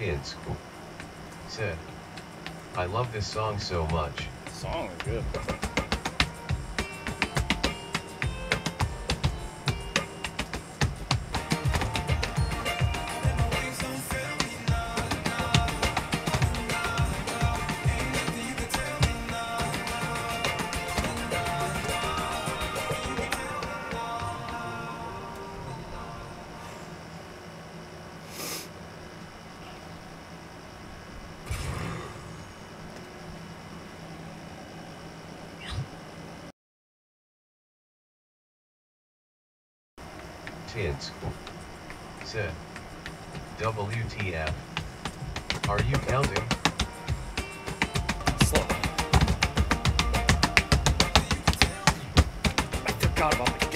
Tids. Said. I love this song so much. Song is good. Tids. Said. WTF. Are you counting? Slow. I forgot about the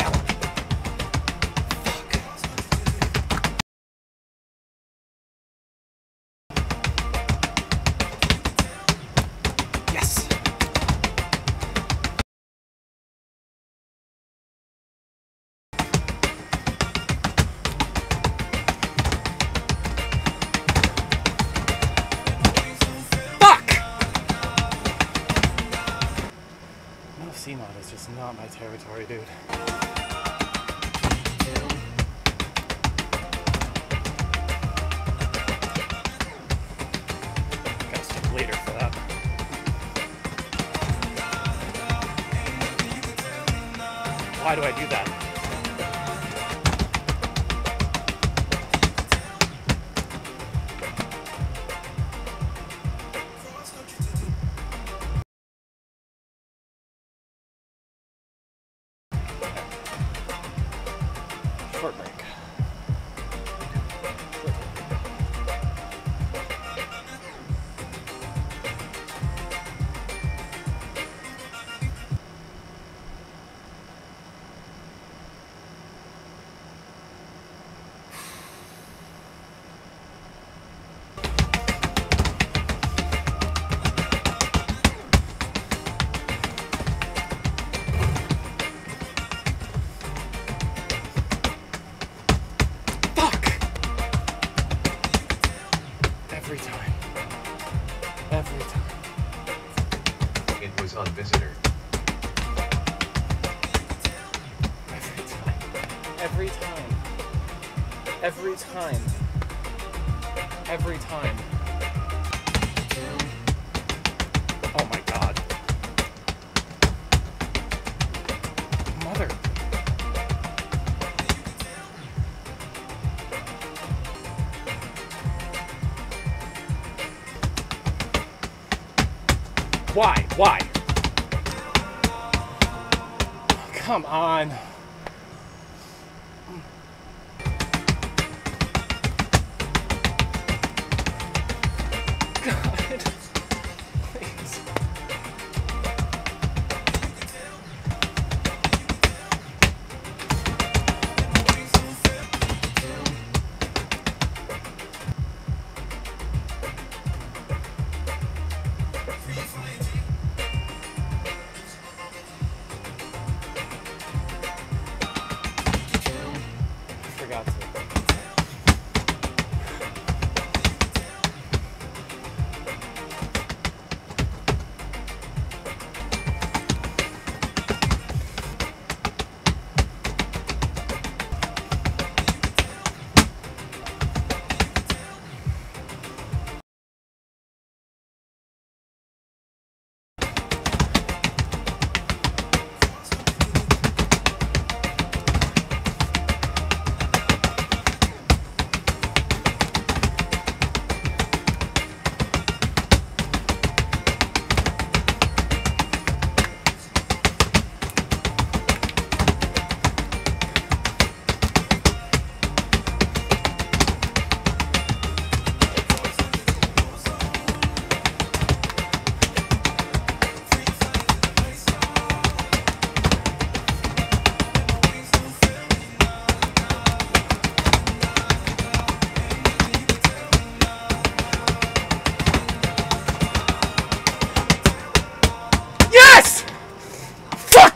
CMOD is just not my territory, dude. Gotta for that. Why do I do that? Every time. Every time. It was on Visitor. Every time. Every time. Every time. Every time. Why? Why? Come on.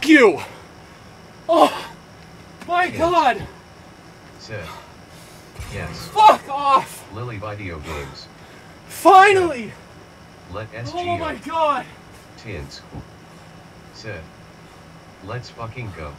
You! Oh my god! Said. Yes. Fuck off! Lily Video Games. Finally! Let SG Oh my god! Tins. Sir. Let's fucking go.